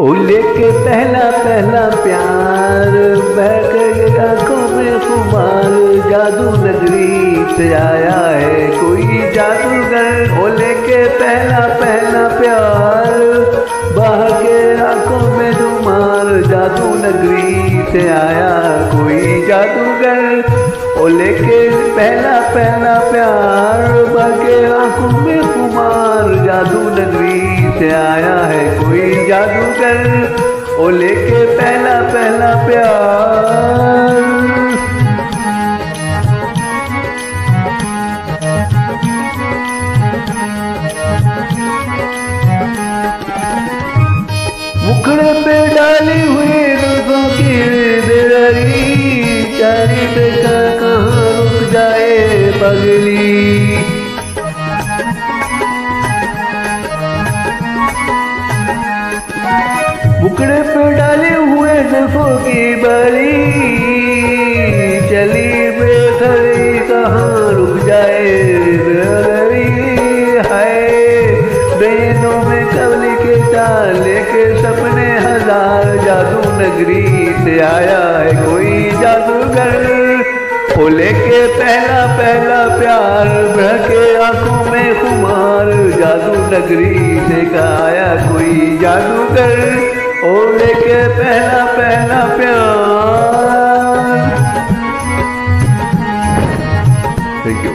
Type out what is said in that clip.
ओ लेके पहला पहला प्यार बह गई आँखों में खुमार। जादू नगरी से आया है कोई जादूगर। ओ लेके पहला पहला प्यार, बह के आँखों में धुमार। जादू नगरी से आया कोई जादूगर। ओ लेके पहला पहला प्यार, बह के आँखों में खुमार। जादू नगरी से आया है कोई जादूगर ओ लेके पहला पहला प्यार। मुखड़े पे डाली हुई रुखों की बेररी चारी बेटा कहाँ रुक जाए पगली। मुकड़े पे डाले हुए जुल्फों की बड़ी चली बेखरी कहाँ रुक जाए हाय बेनों में कवली के डाले के सपने हज़ार जादू नगरी से आया है कोई जादूगर। वो लेके पहला पहला प्यार बहके आँखों में खुमार जादू नगरी से आया कोई जादूगर। ओ लेके पहला पहला प्यार। Thank you